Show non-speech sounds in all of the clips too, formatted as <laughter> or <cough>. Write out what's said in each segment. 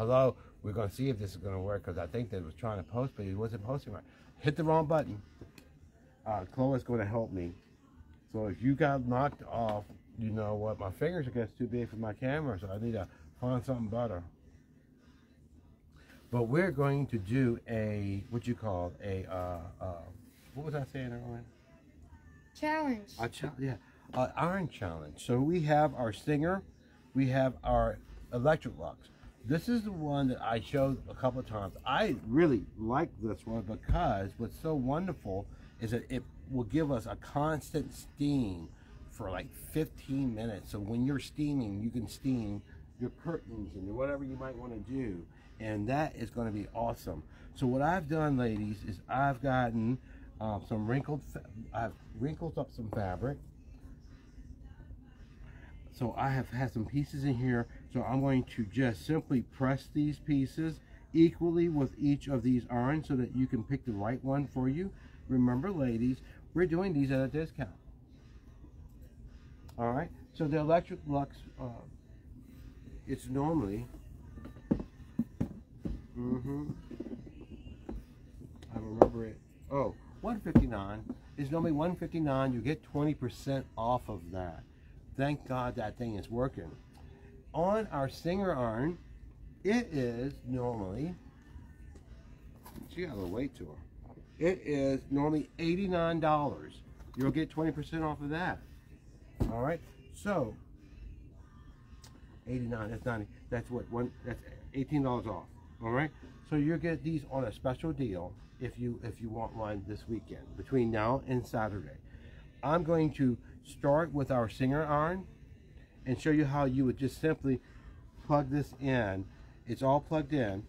Hello, we're going to see if this is going to work because I think that it was trying to post, but it wasn't posting right. Hit the wrong button. Uh, Chloe's going to help me. So if you got knocked off, you know what? My fingers are getting too big for my camera, so I need to find something better. But we're going to do a, what you call, a, uh, uh, what was I saying earlier? Challenge. A cha- yeah, uh, iron challenge. So we have our Singer, we have our Electrolux. This is the one that I showed a couple of times. I really like this one because what's so wonderful is that it will give us a constant steam for like 15 minutes. So when you're steaming, you can steam your curtains and whatever you might want to do. And that is going to be awesome. So what I've done, ladies, is I've gotten uh, some wrinkled, I've wrinkled up some fabric. So I have had some pieces in here. So I'm going to just simply press these pieces equally with each of these irons so that you can pick the right one for you. Remember, ladies, we're doing these at a discount. All right. So the Electrolux, uh, it's normally, mm-hmm, I remember it. Oh, 159 is normally 159. You get 20% off of that. Thank God that thing is working. On our Singer iron, it is normally, she got a little weight to her. It is normally $89. You'll get 20% off of that. All right. So, 89, that's 90, that's what, one, that's $18 off. All right. So you'll get these on a special deal if you if you want one this weekend between now and Saturday. I'm going to start with our Singer iron and show you how you would just simply plug this in. It's all plugged in.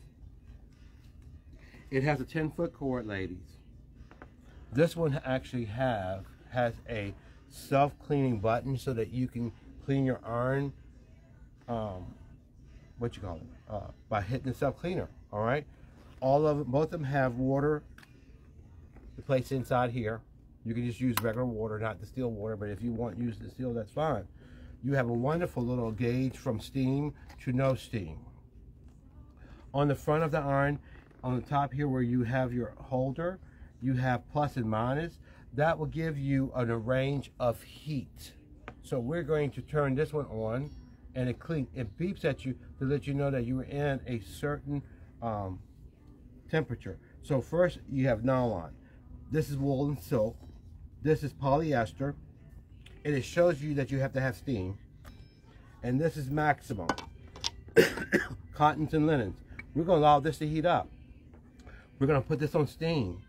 It has a 10 foot cord, ladies. This one actually have has a self-cleaning button so that you can clean your iron um, what you call it uh, by hitting the self-cleaner all right all of them both of them have water to place inside here you can just use regular water not distilled water but if you want to use distilled that's fine you have a wonderful little gauge from steam to no steam on the front of the iron on the top here where you have your holder you have plus and minus that will give you a range of heat so we're going to turn this one on and it clean it beeps at you to let you know that you are in a certain um, temperature. So first you have nylon. This is wool and silk. This is polyester. And it shows you that you have to have steam. And this is maximum. <coughs> Cottons and linens. We're going to allow this to heat up. We're going to put this on steam.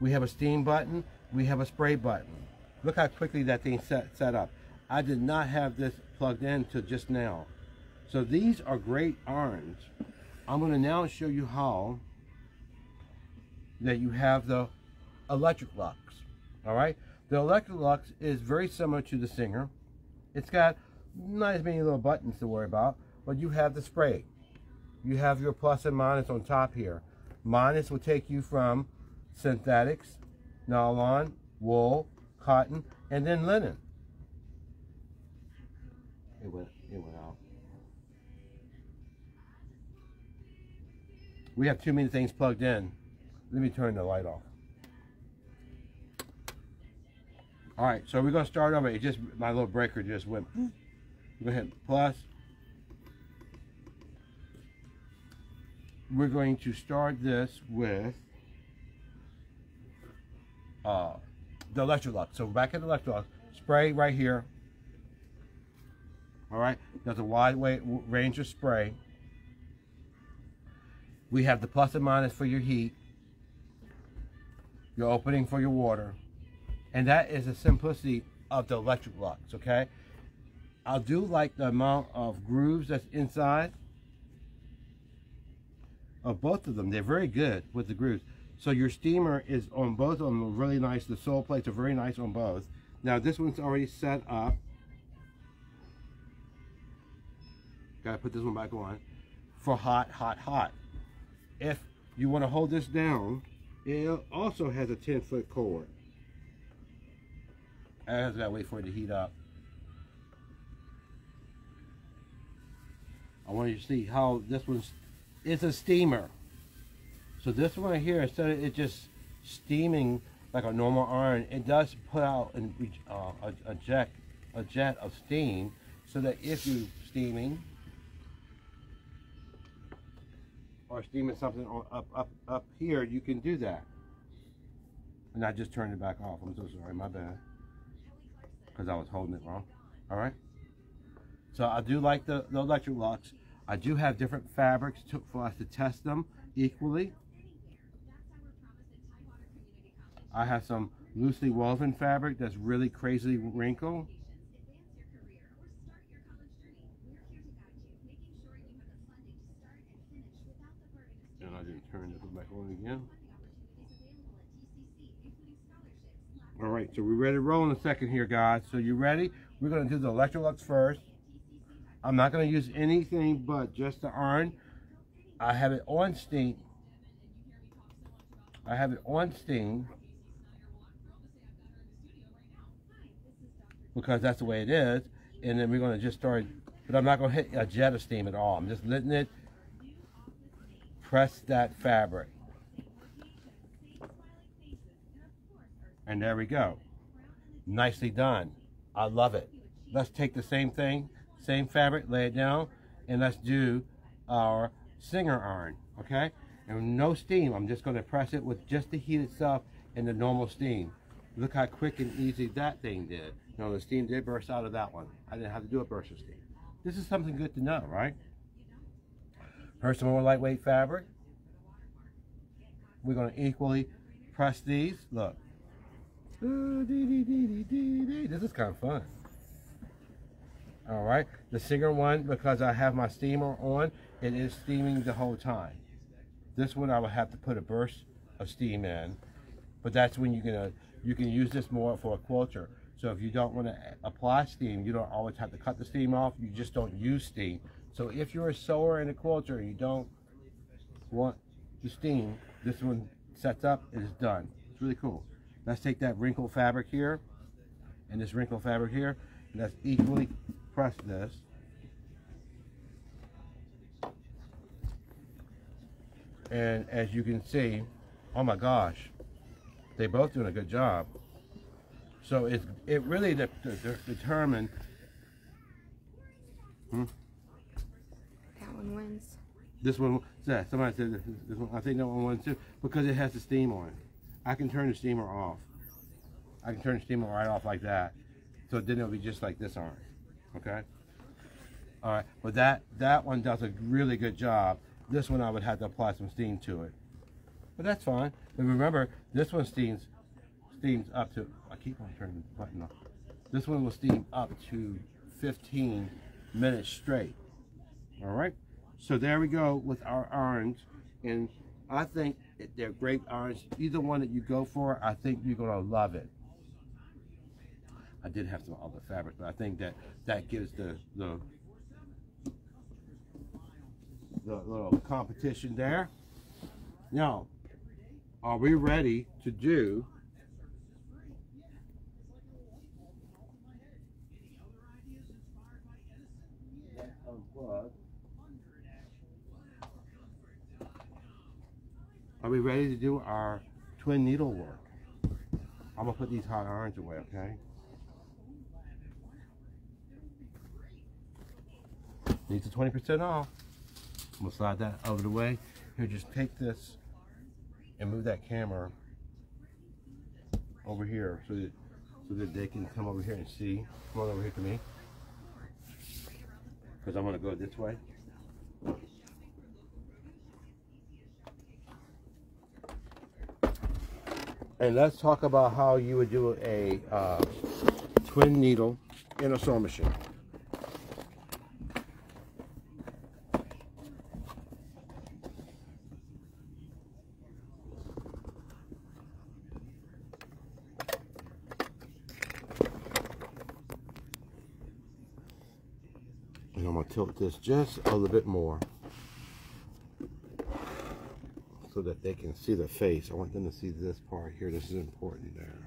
We have a steam button. We have a spray button. Look how quickly that thing set, set up. I did not have this plugged in to just now. So these are great irons. I'm going to now show you how that you have the Electrolux. All right. The Electrolux is very similar to the Singer. It's got not as many little buttons to worry about, but you have the spray. You have your plus and minus on top here. Minus will take you from synthetics, nylon, wool, cotton, and then linen. It went, it went out. We have too many things plugged in. Let me turn the light off. All right, so we're gonna start over. It just my little breaker just went. Go ahead, plus. We're going to start this with uh, the Electrolux. So back at the Electrolux, spray right here. All right, there's a wide range of spray. We have the plus and minus for your heat your opening for your water. And that is the simplicity of the Electrolux, okay? I do like the amount of grooves that's inside of both of them. They're very good with the grooves. So your steamer is on both of them really nice. The sole plates are very nice on both. Now this one's already set up. Gotta put this one back on for hot, hot, hot. If you want to hold this down, it also has a 10 foot cord. I just gotta wait for it to heat up. I want you to see how this one's, it's a steamer. So this one right here, instead of it just steaming like a normal iron, it does put out an, uh, a, a jet, a jet of steam, so that if you're steaming or steaming something up up up here, you can do that. And I just turned it back off. I'm so sorry, my bad, because I was holding it wrong. All right. So I do like the, the Electrolux. I do have different fabrics to, for us to test them equally. I have some loosely woven fabric that's really crazy wrinkle. And I didn't turn it back on again. All right, so we're ready to roll in a second here, guys. So you ready? We're gonna do the Electrolux first. I'm not gonna use anything but just the iron. I have it on steam. I have it on steam. because that's the way it is. And then we're going to just start, but I'm not to hit a jet of steam at all. I'm just letting it press that fabric. And there we go. Nicely done. I love it. Let's take the same thing, same fabric, lay it down, and let's do our Singer iron, okay? And no steam. I'm just going to press it with just the heat itself and the normal steam. Look how quick and easy that thing did. No, the steam did burst out of that one. I didn't have to do a burst of steam. This is something good to know, right? Here's some more lightweight fabric. We're going to equally press these. Look. This is kind of fun. All right. The Singer one, because I have my steamer on, it is steaming the whole time. This one I would have to put a burst of steam in, but that's when going to you can use this more for a quilter. So if you don't want to apply steam, you don't always have to cut the steam off. You just don't use steam. So if you're a sewer and a quilter and you don't want the steam, this one sets up, it is done. It's really cool. Let's take that wrinkled fabric here and this wrinkled fabric here, and let's equally press this. And as you can see, oh my gosh, they both doing a good job. So it's it really de de de determined. Hmm? That one wins. This one, somebody said this, this one. I think that one wins too because it has the steam on it. I can turn the steamer off. I can turn the steamer right off like that. So then it'll be just like this arm. Okay. All right, but that that one does a really good job. This one I would have to apply some steam to it. But that's fine. But remember, this one steams steams up to, I keep on turning the button off. This one will steam up to 15 minutes straight. All right. So there we go with our irons. And I think they're great irons. Either one that you go for, I think you're going to love it. I did have some other fabric, but I think that that gives the, the, the little competition there. Now, are we ready to do Are we ready to do our twin needle work? I'm gonna put these hot irons away, okay? Needs a 20% off. I'm gonna slide that of the way. Here, just take this and move that camera over here so that so that they can come over here and see. Come on over here to me. Because I'm gonna go this way. And let's talk about how you would do a uh, twin needle in a sewing machine. And I'm going to tilt this just a little bit more so that they can see the face. I want them to see this part here. This is important there.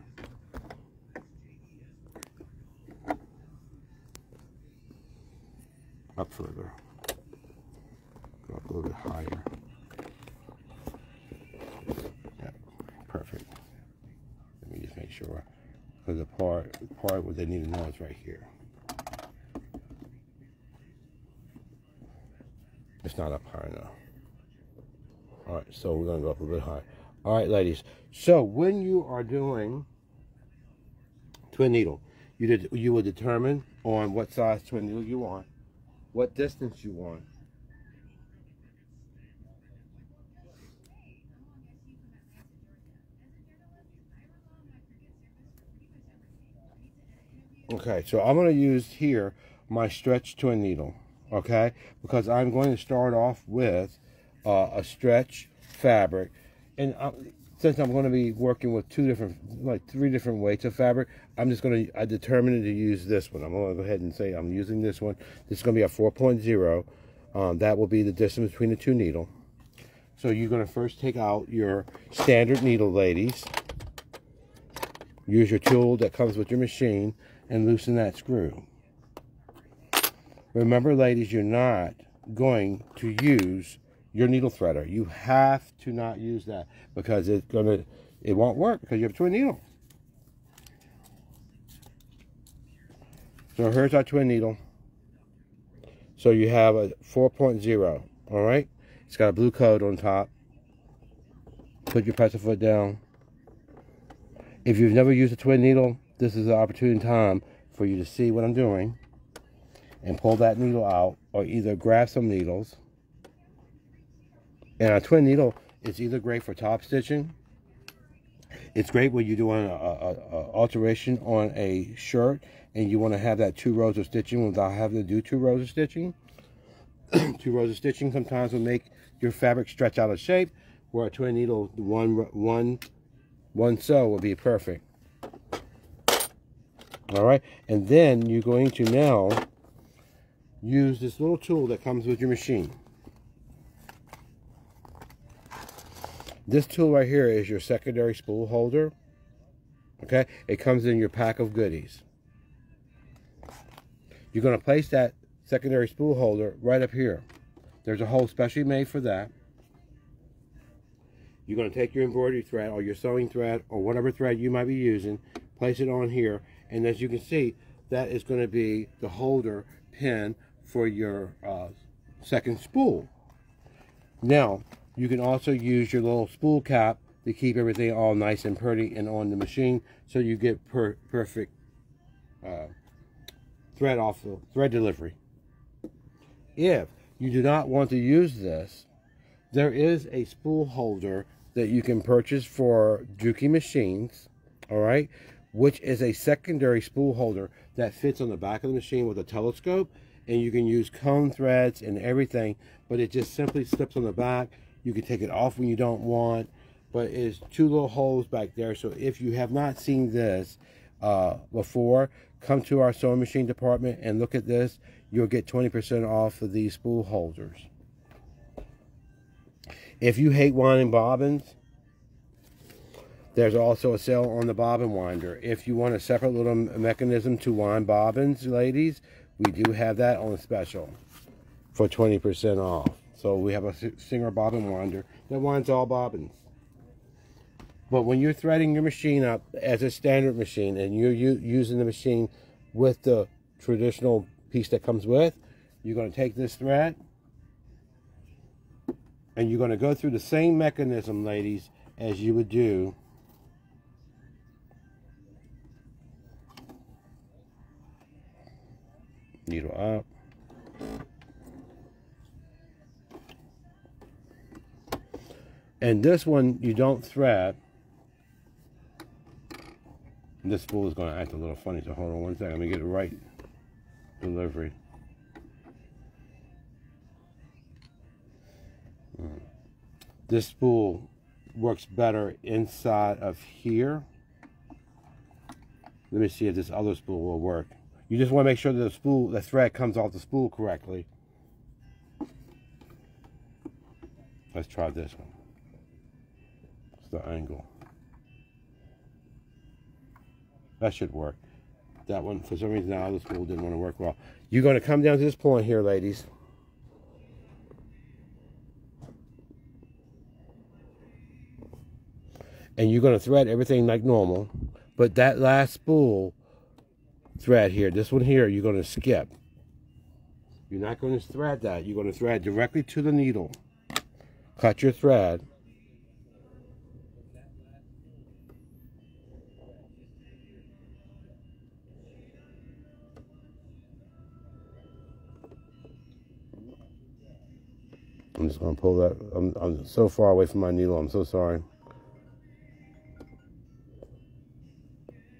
Up further. Go up a little bit higher. Perfect. Let me just make sure. Because the part, the part what they need to know is right here. It's not up high enough. So we're gonna go up a bit high. All right, ladies. So when you are doing twin needle, you did you will determine on what size twin needle you want, what distance you want. Okay, so I'm going to use here my stretch twin needle, okay? Because I'm going to start off with uh, a stretch fabric. And uh, since I'm going to be working with two different, like three different weights of fabric, I'm just going to, I determined to use this one. I'm going to go ahead and say I'm using this one. This is going to be a 4.0. Um, that will be the distance between the two needle. So you're going to first take out your standard needle, ladies. Use your tool that comes with your machine and loosen that screw. Remember, ladies, you're not going to use your needle threader. You have to not use that because it's gonna it won't work because you have a twin needle. So here's our twin needle. So you have a 4.0, all right? It's got a blue code on top. Put your pressure foot down. If you've never used a twin needle, this is an opportune time for you to see what I'm doing and pull that needle out or either grab some needles and a twin needle is either great for top stitching. It's great when you're doing a, a, a alteration on a shirt and you want to have that two rows of stitching without having to do two rows of stitching. <clears throat> two rows of stitching sometimes will make your fabric stretch out of shape, where a twin needle, one, one, one sew will be perfect. All right, and then you're going to now use this little tool that comes with your machine. This tool right here is your secondary spool holder. Okay, it comes in your pack of goodies. You're going to place that secondary spool holder right up here. There's a hole specially made for that. You're going to take your embroidery thread or your sewing thread or whatever thread you might be using, place it on here, and as you can see, that is going to be the holder pin for your uh, second spool. Now, you can also use your little spool cap to keep everything all nice and pretty and on the machine so you get per perfect uh, thread off the thread delivery. If you do not want to use this, there is a spool holder that you can purchase for Juki machines, all right, which is a secondary spool holder that fits on the back of the machine with a telescope, and you can use cone threads and everything, but it just simply slips on the back you can take it off when you don't want, but it's two little holes back there. So if you have not seen this uh, before, come to our sewing machine department and look at this. You'll get 20% off of these spool holders. If you hate winding bobbins, there's also a sale on the bobbin winder. If you want a separate little mechanism to wind bobbins, ladies, we do have that on special for 20% off. So we have a Singer bobbin winder that winds all bobbins. But when you're threading your machine up as a standard machine and you're using the machine with the traditional piece that comes with, you're going to take this thread and you're going to go through the same mechanism, ladies, as you would do needle up And this one, you don't thread. This spool is going to act a little funny, so hold on one second. Let me get it right delivery. Hmm. This spool works better inside of here. Let me see if this other spool will work. You just want to make sure that the spool, the thread comes off the spool correctly. Let's try this one the angle. That should work. That one, for some reason, now the spool didn't want to work well. You're going to come down to this point here, ladies. And you're going to thread everything like normal. But that last spool thread here, this one here, you're going to skip. You're not going to thread that. You're going to thread directly to the needle. Cut your thread. I'm just going to pull that. I'm, I'm so far away from my needle. I'm so sorry.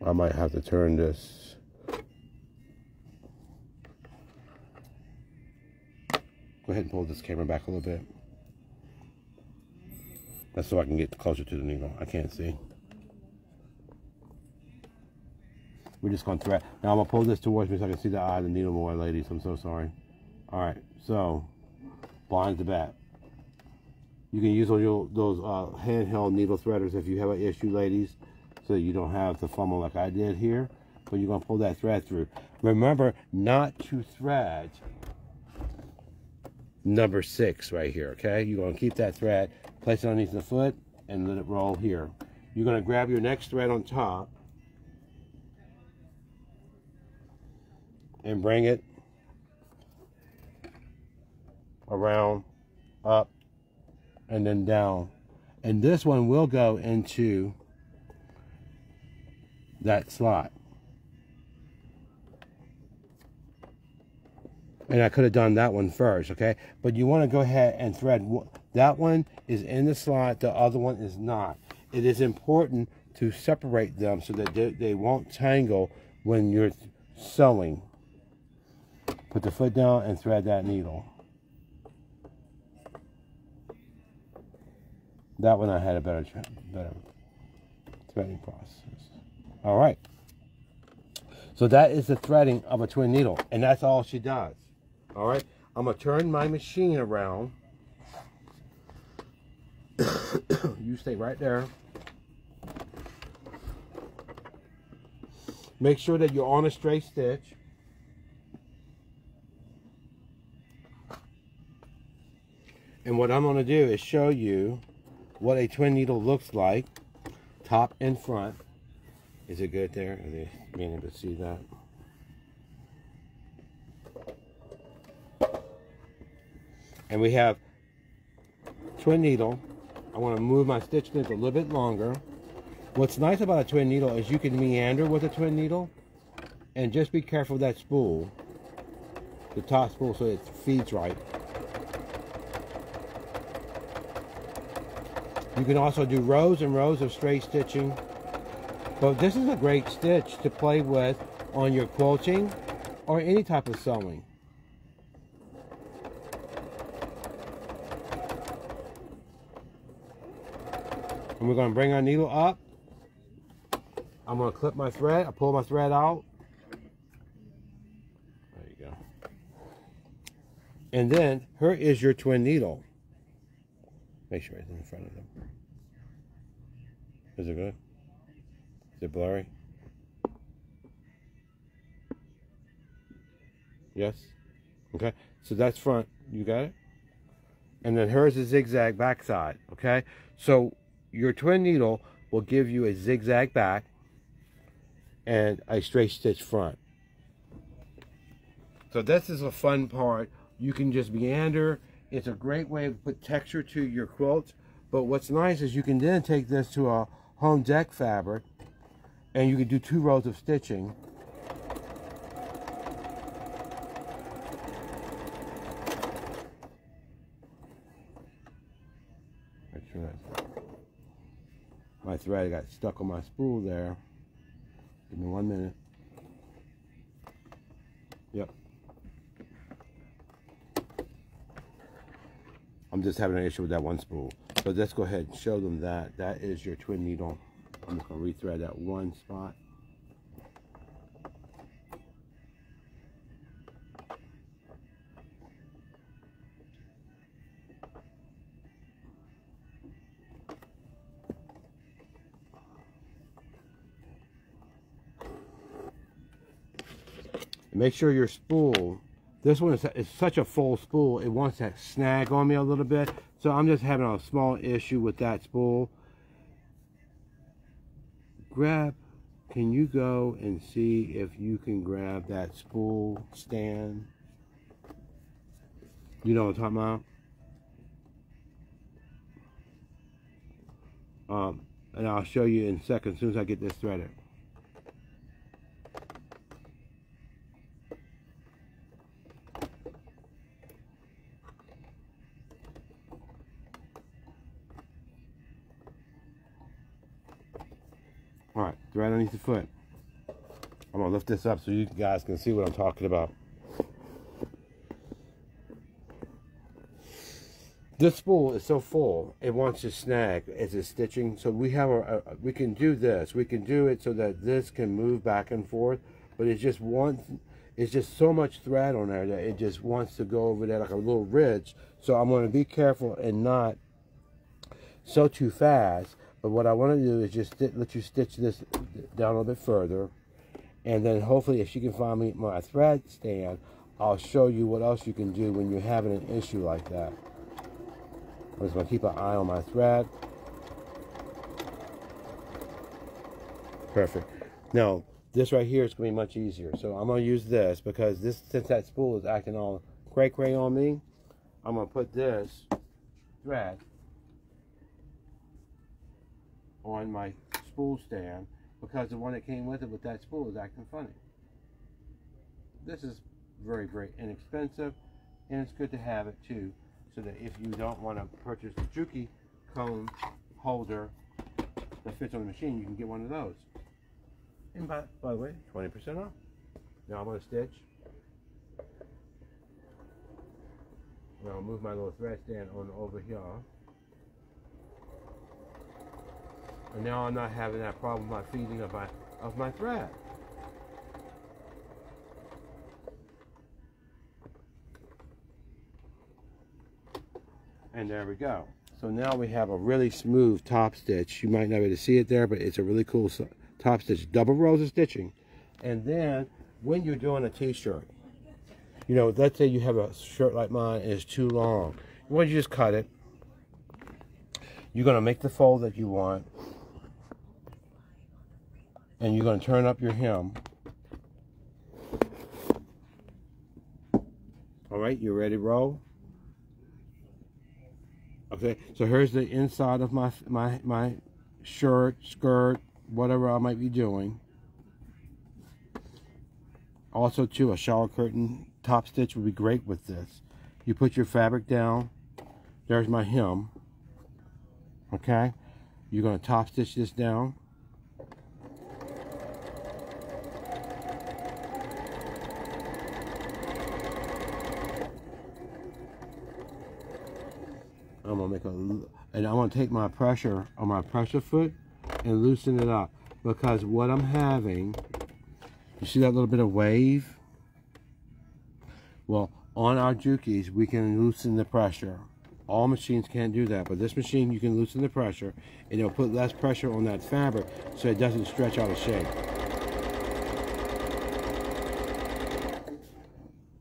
I might have to turn this. Go ahead and pull this camera back a little bit. That's so I can get closer to the needle. I can't see. We're just going to thread. Now I'm going to pull this towards me so I can see the eye of the needle more, ladies. I'm so sorry. All right, so blinds the bat. You can use your, those uh, handheld needle threaders if you have an issue, ladies, so you don't have to fumble like I did here. But you're going to pull that thread through. Remember not to thread number six right here, okay? You're going to keep that thread, place it underneath the foot, and let it roll here. You're going to grab your next thread on top and bring it around, up, and then down. And this one will go into that slot. And I could have done that one first, okay? But you want to go ahead and thread. That one is in the slot, the other one is not. It is important to separate them so that they, they won't tangle when you're sewing. Put the foot down and thread that needle. That one I had a better, better threading process. All right. So that is the threading of a twin needle, and that's all she does. All right. I'm gonna turn my machine around. <coughs> you stay right there. Make sure that you're on a straight stitch. And what I'm going to do is show you what a twin needle looks like, top and front. Is it good there? Are they being able to see that? And we have twin needle. I want to move my stitch length a little bit longer. What's nice about a twin needle is you can meander with a twin needle and just be careful of that spool, the top spool so it feeds right. You can also do rows and rows of straight stitching. But this is a great stitch to play with on your quilting or any type of sewing. And we're going to bring our needle up. I'm going to clip my thread. I pull my thread out. There you go. And then here is your twin needle. Make sure it's in front of them. Is it good? Is it blurry? Yes? Okay. So that's front. You got it? And then hers is zigzag backside. Okay. So your twin needle will give you a zigzag back and a straight stitch front. So this is a fun part. You can just meander it's a great way to put texture to your quilts. But what's nice is you can then take this to a home dec fabric and you can do two rows of stitching. Make sure that's my thread got stuck on my spool there. Give me one minute. Yep. I'm just having an issue with that one spool. So let's go ahead and show them that. That is your twin needle. I'm just going to rethread that one spot. make sure your spool this one is, is, such a full spool, it wants to snag on me a little bit. So I'm just having a small issue with that spool. Grab, can you go and see if you can grab that spool stand? You know what I'm talking about? Um, and I'll show you in a second as soon as I get this threaded. All right, thread underneath the foot. I'm gonna lift this up so you guys can see what I'm talking about. This spool is so full, it wants to snag as it's stitching. So we have a, we can do this. We can do it so that this can move back and forth, but it just wants, it's just so much thread on there that it just wants to go over there like a little ridge. So I'm gonna be careful and not sew too fast but what I want to do is just let you stitch this down a little bit further. And then hopefully if she can find me my thread stand, I'll show you what else you can do when you're having an issue like that. I'm just going to keep an eye on my thread. Perfect. Now, this right here is going to be much easier. So I'm going to use this because this, since that spool is acting all cray cray on me, I'm going to put this thread on my spool stand because the one that came with it with that spool is acting funny. This is very, very inexpensive and it's good to have it too so that if you don't want to purchase the Juki cone holder that fits on the machine, you can get one of those. And by, by the way, 20% off. Now I'm going to stitch. Now I'll move my little thread stand on over here. And now I'm not having that problem by feeding of my of my thread. And there we go. So now we have a really smooth top stitch. You might not be able to see it there, but it's a really cool top stitch. Double rows of stitching. And then when you're doing a t-shirt, you know, let's say you have a shirt like mine and it's too long. Why don't you just cut it? You're going to make the fold that you want and you're going to turn up your hem. All right, you ready roll? Okay, so here's the inside of my my my shirt, skirt, whatever I might be doing. Also, too, a shower curtain top stitch would be great with this. You put your fabric down. There's my hem. Okay, you're going to top stitch this down. I'm gonna make a, and I'm gonna take my pressure on my pressure foot and loosen it up because what I'm having, you see that little bit of wave? Well, on our Jukis, we can loosen the pressure. All machines can't do that, but this machine, you can loosen the pressure, and it'll put less pressure on that fabric so it doesn't stretch out of shape.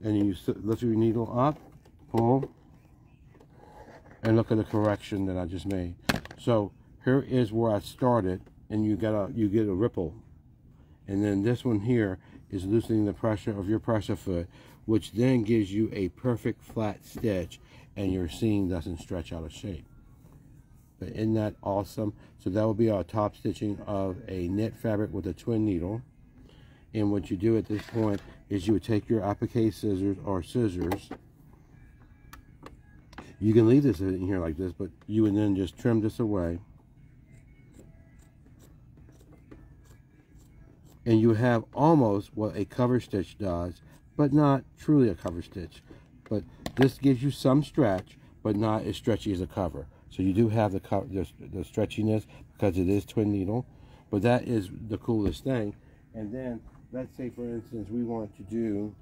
And you lift your needle up, pull, and look at the correction that I just made. So here is where I started and you get a you get a ripple. And then this one here is loosening the pressure of your pressure foot, which then gives you a perfect flat stitch and your seam doesn't stretch out of shape. But isn't that awesome? So that will be our top stitching of a knit fabric with a twin needle. And what you do at this point is you would take your applique scissors or scissors you can leave this in here like this, but you would then just trim this away. And you have almost what a cover stitch does, but not truly a cover stitch. But this gives you some stretch, but not as stretchy as a cover. So you do have the, the, the stretchiness because it is twin needle. But that is the coolest thing. And then, let's say for instance, we want to do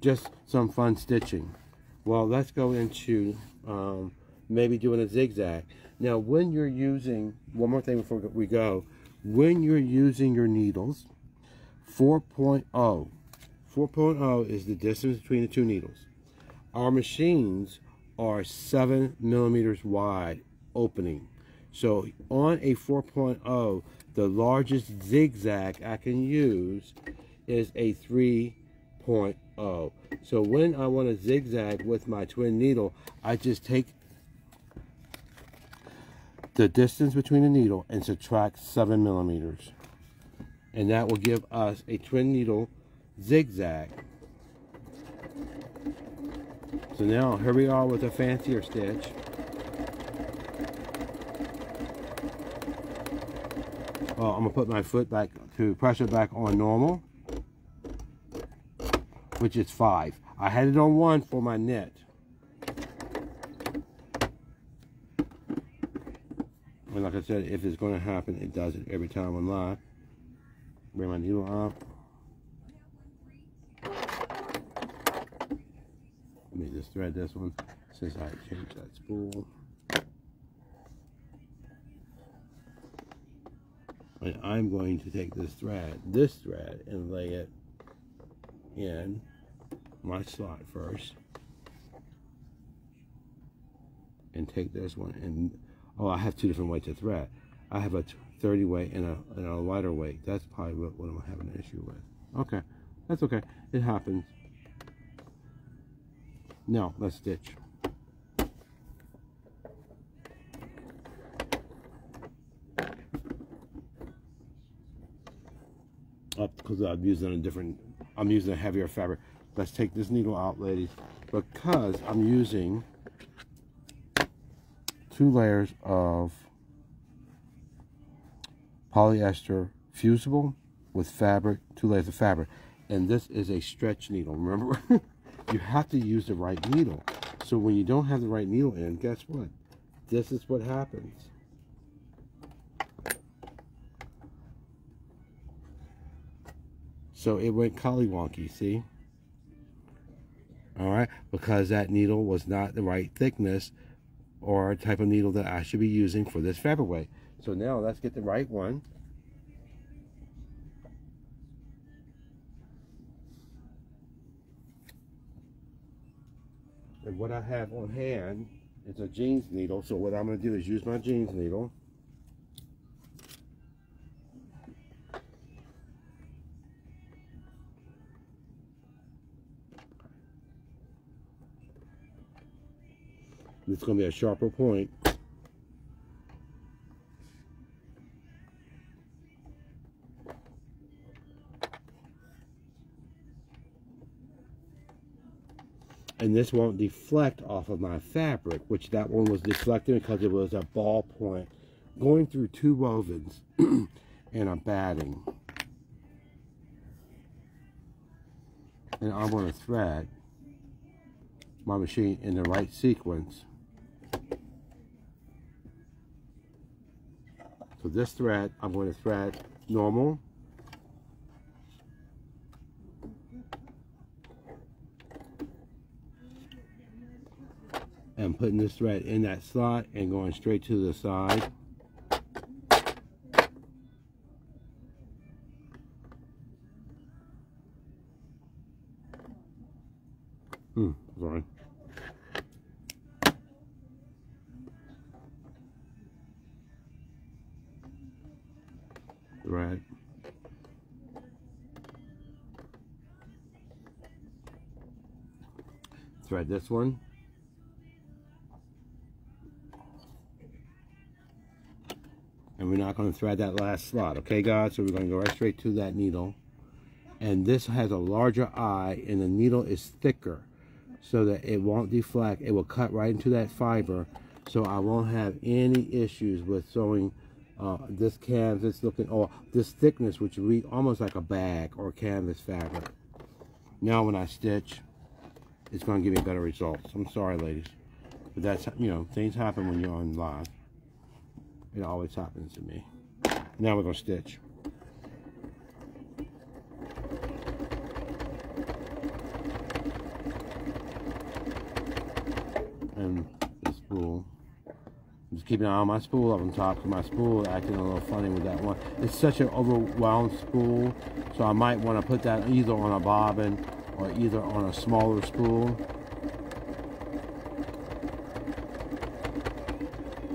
just some fun stitching. Well, let's go into um, maybe doing a zigzag. Now, when you're using, one more thing before we go, when you're using your needles, 4.0, 4.0 is the distance between the two needles. Our machines are 7 millimeters wide opening. So on a 4.0, the largest zigzag I can use is a 3.0. Oh, so when I want to zigzag with my twin needle, I just take the distance between the needle and subtract 7 millimeters. And that will give us a twin needle zigzag. So now here we are with a fancier stitch. Well, I'm gonna put my foot back to pressure back on normal, which is five. I had it on one for my net. And like I said, if it's gonna happen, it does it every time I'm live. Bring my needle up. Let me just thread this one since I changed that spool. And I'm going to take this thread, this thread, and lay it in my slot first. And take this one and, oh, I have two different weights of thread. I have a 30 weight and a, and a lighter weight. That's probably what, what I'm having an issue with. Okay, that's okay. It happens. Now, let's stitch. Up because I'm using a different, I'm using a heavier fabric. Let's take this needle out, ladies, because I'm using two layers of polyester fusible with fabric, two layers of fabric. And this is a stretch needle, remember? <laughs> you have to use the right needle. So when you don't have the right needle in, guess what? This is what happens. So it went collywonky, see? All right, because that needle was not the right thickness or type of needle that I should be using for this fabric weight. So now let's get the right one. And what I have on hand is a jeans needle. So what I'm going to do is use my jeans needle. It's going to be a sharper point. and this won't deflect off of my fabric, which that one was deflecting because it was a ball point going through two wovens <clears throat> and a batting. And I'm going to thread my machine in the right sequence. So this thread, I'm going to thread normal and putting this thread in that slot and going straight to the side. Hmm, sorry. This one. and we're not going to thread that last slot okay guys so we're going to go right straight to that needle. And this has a larger eye and the needle is thicker so that it won't deflect. It will cut right into that fiber so I won't have any issues with sewing uh, this canvas looking or this thickness which would be almost like a bag or canvas fabric. Now when I stitch it's going to give me better results I'm sorry ladies but that's you know things happen when you're on live it always happens to me. Now we're going to stitch. And the spool. Just keeping an eye on my spool up on top because my spool acting a little funny with that one. It's such an overwound spool, so I might want to put that either on a bobbin or either on a smaller spool.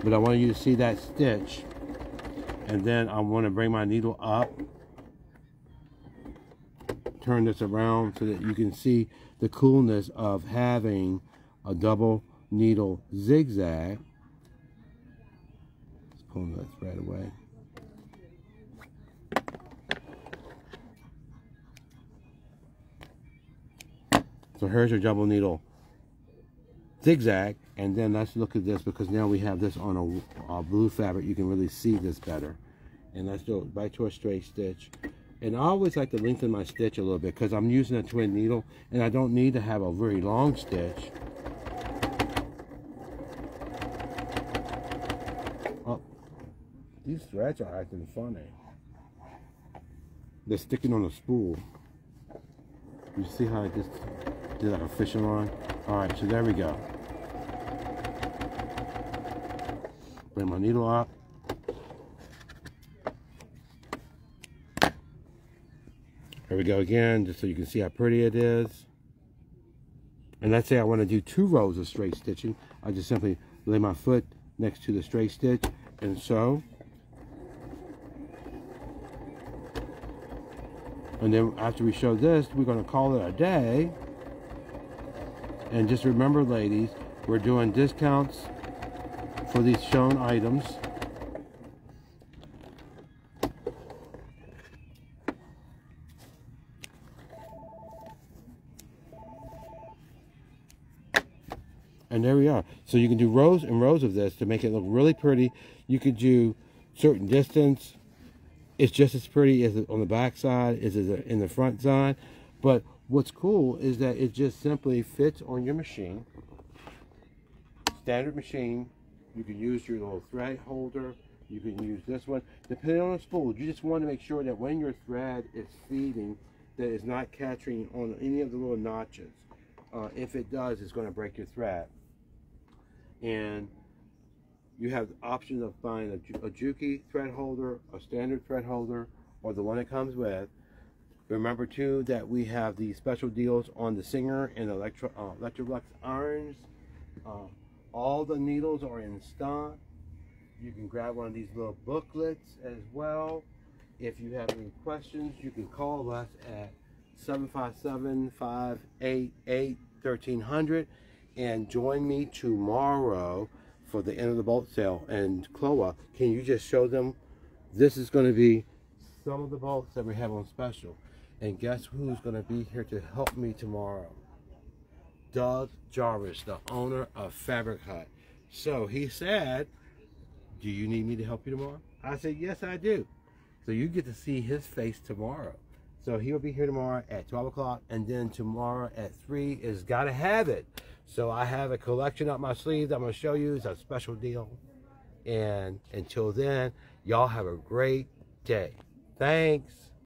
But I want you to see that stitch. And then I want to bring my needle up. Turn this around so that you can see the coolness of having a double needle zigzag. Let's pull that thread away. So here's your double needle zigzag. And then let's look at this because now we have this on a, a blue fabric. You can really see this better. And let's do it right to a straight stitch. And I always like to lengthen my stitch a little bit because I'm using a twin needle and I don't need to have a very long stitch. Oh, these threads are acting funny. They're sticking on the spool. You see how I just did like a fishing line? All right, so there we go. Bring my needle up. There we go again, just so you can see how pretty it is. And let's say I want to do two rows of straight stitching. I just simply lay my foot next to the straight stitch and sew. And then after we show this, we're going to call it a day. And just remember, ladies, we're doing discounts for these shown items. And there we are. So you can do rows and rows of this to make it look really pretty. You could do certain distance. It's just as pretty as on the back side as in the front side. But what's cool is that it just simply fits on your machine. Standard machine. You can use your little thread holder. You can use this one. Depending on the spool, you just want to make sure that when your thread is feeding, that it's not catching on any of the little notches. Uh, if it does, it's going to break your thread and you have the option of buying a, a Juki thread holder, a standard thread holder, or the one it comes with. Remember too that we have the special deals on the Singer and Electro, uh, Electrolux irons. Uh, all the needles are in stock. You can grab one of these little booklets as well. If you have any questions, you can call us at 757-588-1300 and join me tomorrow for the end of the bolt sale. And Chloe, can you just show them? This is going to be some of the bolts that we have on special. And guess who's going to be here to help me tomorrow? Doug Jarvis, the owner of Fabric Hut. So he said, do you need me to help you tomorrow? I said, yes, I do. So you get to see his face tomorrow. So he'll be here tomorrow at 12 o'clock. And then tomorrow at 3 is Gotta Have It. So I have a collection up my sleeve that I'm going to show you. It's a special deal. And until then, y'all have a great day. Thanks.